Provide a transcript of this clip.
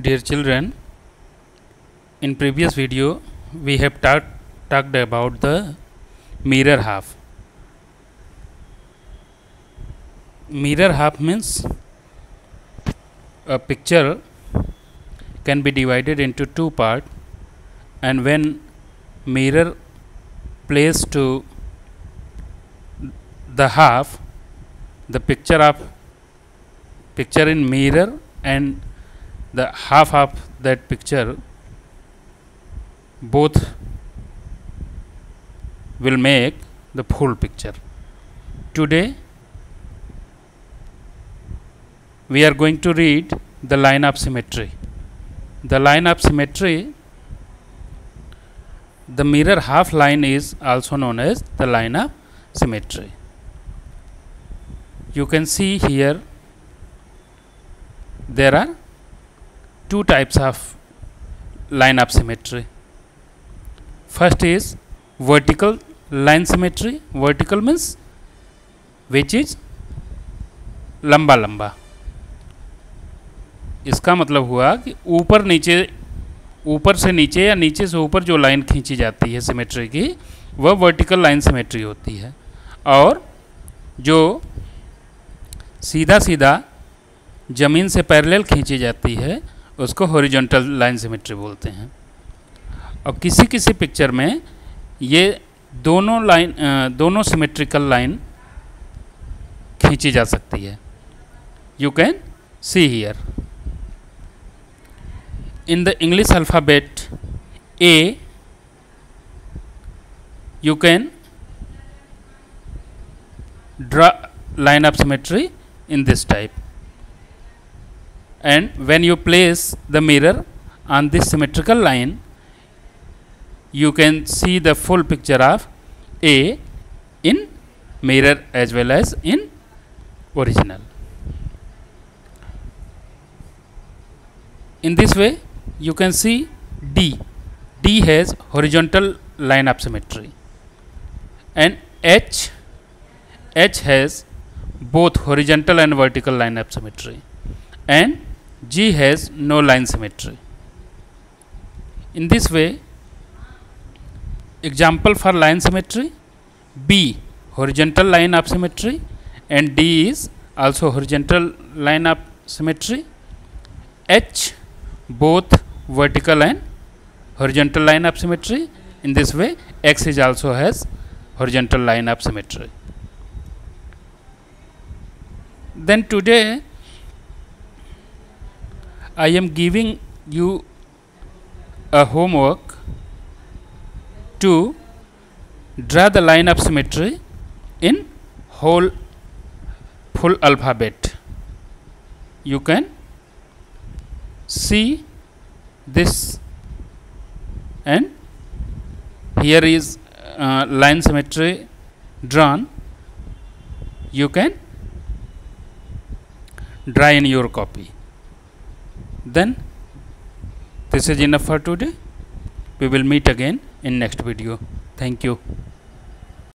Dear children, in previous video we have talked talked about the mirror half. Mirror half means a picture can be divided into two part and when mirror placed to the half the picture of picture in mirror and the half of that picture both will make the full picture. Today we are going to read the line of symmetry. The line of symmetry the mirror half line is also known as the line of symmetry. You can see here there are two types of line of symmetry. First is vertical line symmetry. Vertical means which is लंबा लंबा। इसका मतलब हुआ कि ऊपर नीचे, ऊपर से नीचे या नीचे से ऊपर जो लाइन खींची जाती है सिमेट्री की, वह वर्टिकल लाइन सिमेट्री होती है। और जो सीधा सीधा ज़मीन से पैरेलल खींची जाती है उसको हॉरिजॉन्टल लाइन सिमेट्री बोलते हैं। और किसी किसी पिक्चर में ये दोनों लाइन दोनों सिमेट्रिकल लाइन खींची जा सकती है। You can see here in the English alphabet A, you can draw line of symmetry in this type and when you place the mirror on this symmetrical line you can see the full picture of A in mirror as well as in original. In this way you can see D. D has horizontal line of symmetry. And H H has both horizontal and vertical line of symmetry. And G has no line symmetry. In this way example for line symmetry B horizontal line of symmetry and D is also horizontal line of symmetry. H both vertical and horizontal line of symmetry. In this way x is also has horizontal line of symmetry. Then today i am giving you a homework to draw the line of symmetry in whole full alphabet. You can see this and here is uh, line symmetry drawn. You can draw in your copy then this is enough for today. We will meet again in next video. Thank you